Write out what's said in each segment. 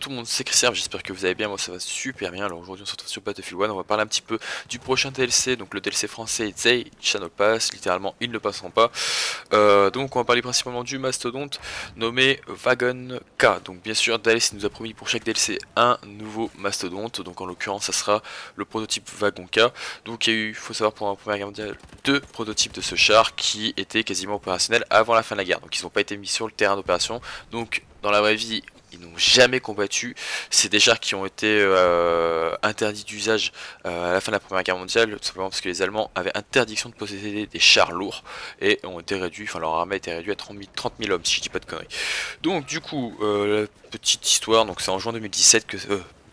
tout le monde, c'est Chris j'espère que vous allez bien, moi ça va super bien. Alors aujourd'hui on se retrouve sur Battlefield 1, on va parler un petit peu du prochain DLC, donc le DLC français Zay Channel Pass, littéralement ils ne passeront pas. Euh, donc on va parler principalement du mastodonte nommé Wagon K. Donc bien sûr DLC nous a promis pour chaque DLC un nouveau mastodonte, donc en l'occurrence ça sera le prototype Wagon K. Donc il y a eu, faut savoir pour la première guerre mondiale, deux prototypes de ce char qui étaient quasiment opérationnels avant la fin de la guerre. Donc ils n'ont pas été mis sur le terrain d'opération. Donc dans la vraie vie, n'ont jamais combattu. C'est des chars qui ont été euh, interdits d'usage euh, à la fin de la Première Guerre mondiale, tout simplement parce que les Allemands avaient interdiction de posséder des chars lourds et ont été réduits, enfin leur armée a été réduite à 30 000, hommes, si je dis pas de conneries. Donc du coup, euh, la petite histoire, donc c'est en juin 2017 que...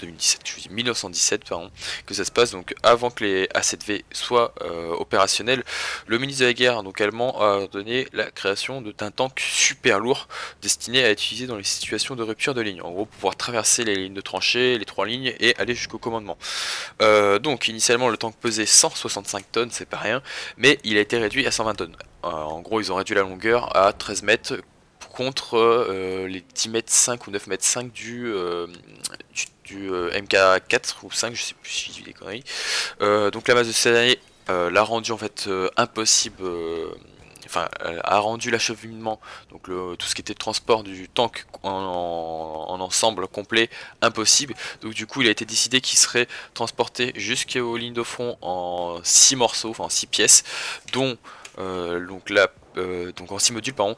2017, je dis 1917 pardon, que ça se passe donc avant que les A7V soient euh, opérationnels. Le ministre de la guerre donc allemand a donné la création d'un tank super lourd destiné à être utilisé dans les situations de rupture de ligne. En gros, pouvoir traverser les lignes de tranchées, les trois lignes et aller jusqu'au commandement. Euh, donc initialement le tank pesait 165 tonnes, c'est pas rien, mais il a été réduit à 120 tonnes. Euh, en gros, ils ont réduit la longueur à 13 mètres contre les 10 mètres 5 ou 9 mètres 5 du, du du euh, MK4 ou 5, je sais plus si j'ai des conneries. Euh, donc la masse de euh, l'a rendu en fait impossible enfin, a rendu l'acheminement, donc le, tout ce qui était transport du tank en, ensemble complet, impossible. Donc du coup, il a été décidé qu'il serait transporté jusqu'aux lignes de front en 6 morceaux, enfin en 6 pièces, dont donc, la, donc en 6 modules, pardon,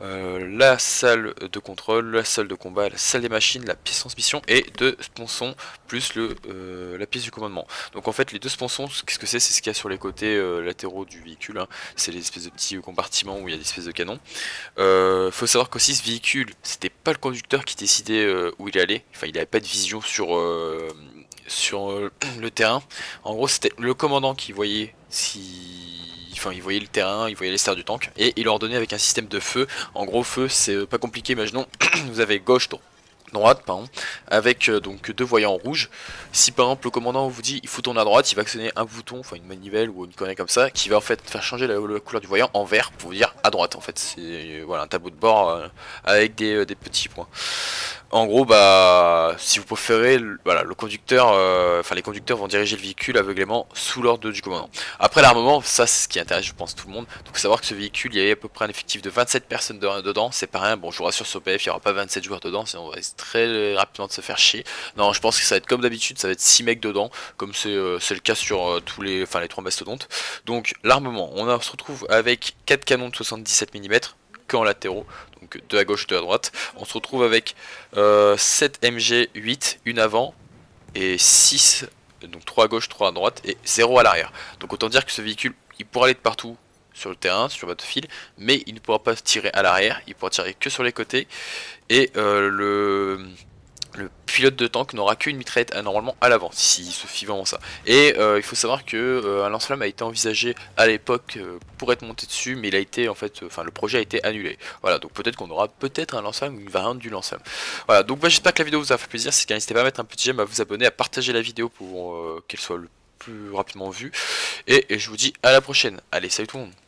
euh, la salle de contrôle, la salle de combat, la salle des machines, la pièce transmission et deux sponsons plus le, euh, la pièce du commandement. Donc en fait les deux sponsons, qu'est-ce que c'est C'est ce qu'il y a sur les côtés euh, latéraux du véhicule, hein. c'est les espèces de petits compartiments où il y a des espèces de canons. faut savoir qu'aussi ce véhicule, c'était pas le conducteur qui décidait où il allait, enfin il n'avait pas de vision sur, sur le terrain. En gros c'était le commandant qui voyait si il voyait le terrain, il voyait les stars du tank, et il ordonnait avec un système de feu. En gros feu c'est euh, pas compliqué, imaginons, vous avez gauche, droite pardon, avec euh, donc deux voyants rouges. Si par exemple le commandant vous dit il faut tourner à droite, il va actionner un bouton, enfin une manivelle ou une connerie comme ça, qui va en fait faire changer la, couleur du voyant en vert pour vous dire à droite en fait. C'est voilà un tableau de bord euh, avec des, des petits points. En gros, bah, si vous préférez, voilà, le conducteur, euh, enfin les conducteurs vont diriger le véhicule aveuglément sous l'ordre du commandant. Après l'armement, ça c'est ce qui intéresse, je pense, tout le monde. Donc savoir que ce véhicule, il y avait à peu près un effectif de 27 personnes dedans, c'est pas rien. Bon, je vous rassure sur PF, il n'y aura pas 27 joueurs dedans, sinon on très rapidement de se faire chier. Non, je pense que ça va être comme d'habitude, ça va être 6 mecs dedans, comme c'est euh, le cas sur euh, tous les, enfin les trois mastodontes. Donc l'armement, on, se retrouve avec 4 canons de 77 mm en latéraux, donc deux à gauche, deux à droite. On se retrouve avec 7 MG, 8, une avant et 6, donc 3 à gauche, 3 à droite et 0 à l'arrière. Donc autant dire que ce véhicule, il pourra aller de partout sur le terrain, sur votre fil, mais il ne pourra pas tirer à l'arrière, il pourra tirer que sur les côtés. Et euh, le pilote de tank n'aura qu'une mitraillette normalement à l'avant, s'il se fie vraiment ça. Et euh, il faut savoir que euh, un lance-flamme a été envisagé à l'époque euh, pour être monté dessus, mais il a été en fait, enfin le projet a été annulé. Voilà, donc peut-être qu'on aura peut-être un lance-flamme ou une variante du lance-flamme. Voilà, donc j'espère que la vidéo vous a fait plaisir. C'est n'hésitez pas à mettre un petit j'aime, à vous abonner, à partager la vidéo pour qu'elle soit le plus rapidement vue. Et je vous dis à la prochaine. Allez, salut tout le monde.